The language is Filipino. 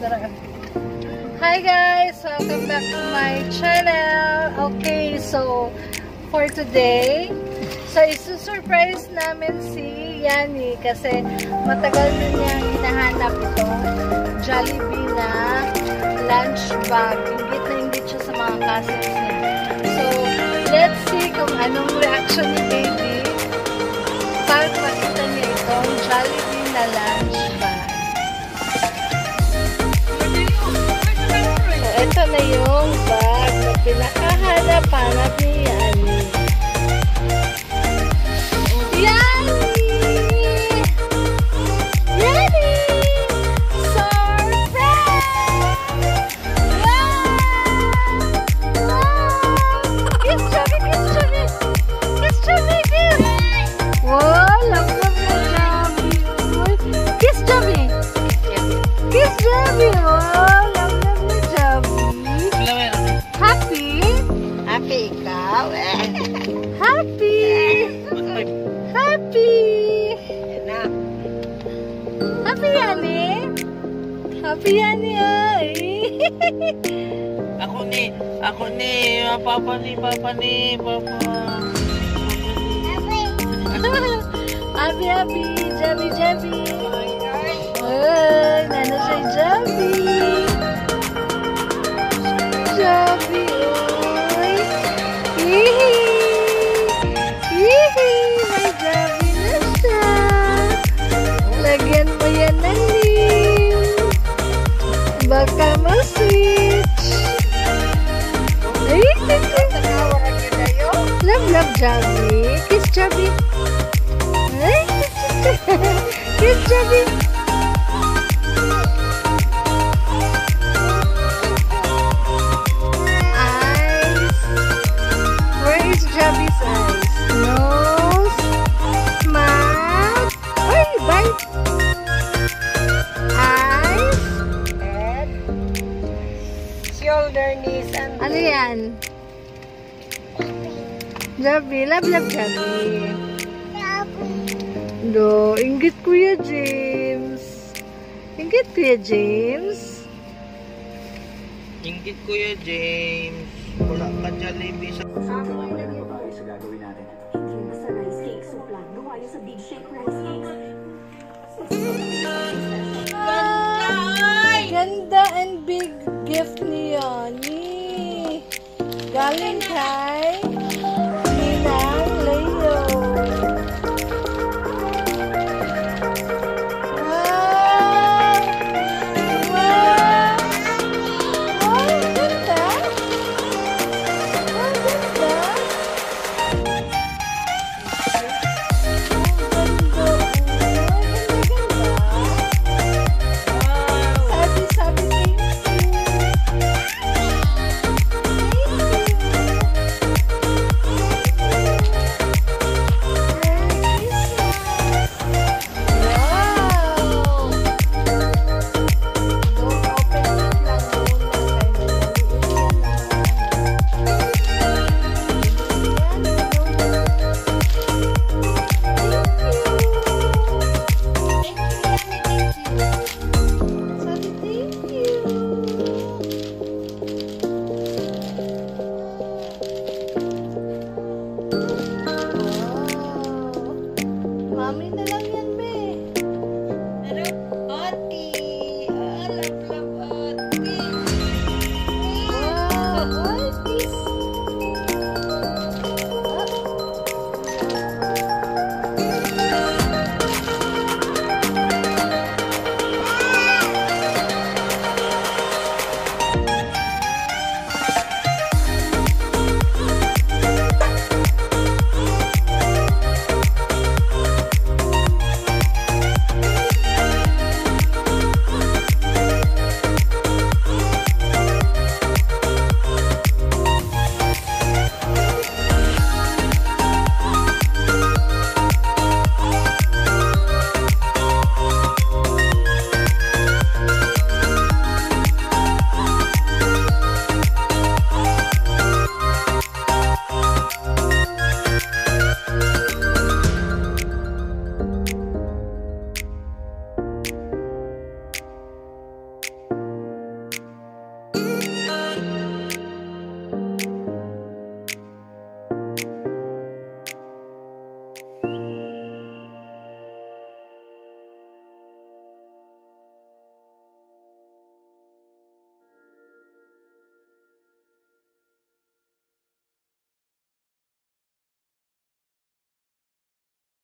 Hi guys! Welcome back to my channel. Okay, so for today, so isusurprise namin si Yani kasi matagal na niyang hinahanap itong Jollibee na lunch bag. Ingit na ingit siya sa mga cousins niya. So, let's see kung anong reaction ni baby Na yung bag ikaw? Happy! Happy! na. Happy Yani? Happy Yani ay! Ako ni, ako ni, papa ni, papa ni, papa. happy, happy! Jabi, Jabi! Ay, Love, love, Jabi! Kiss, Jabi! Ay! Kiss, Jabi! Eyes. Where is Jabi's eyes? Nose. Mouth. Ay, bite. Eyes. Head. Shoulder, knees, and Ano yan? Love, love, Jabi. Do, inggit Kuya James. Inggit Kuya James. Ingkit Kuya James. Wala ka Jollibee sa... sa gagawin natin. Hindi basta rice cake soup lang. Gawa sa big shake rice cakes. Ganda and big gift ni Yoni. Galing kay